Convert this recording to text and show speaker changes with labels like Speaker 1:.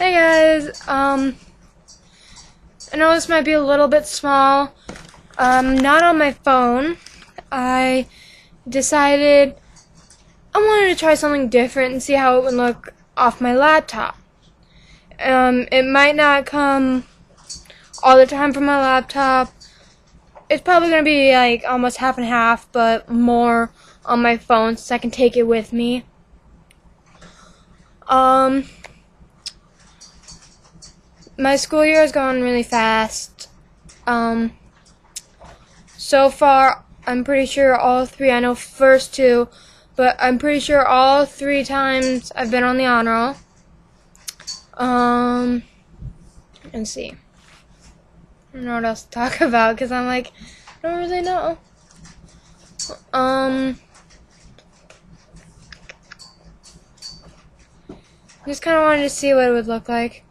Speaker 1: Hey guys, um, I know this might be a little bit small. Um, not on my phone. I decided I wanted to try something different and see how it would look off my laptop. Um, it might not come all the time from my laptop. It's probably going to be like almost half and half, but more on my phone so I can take it with me. Um, my school year has gone really fast. Um, so far, I'm pretty sure all three, I know first two, but I'm pretty sure all three times I've been on the honor roll. Um, let's see. I don't know what else to talk about because I'm like, I don't really know. Um, just kind of wanted to see what it would look like.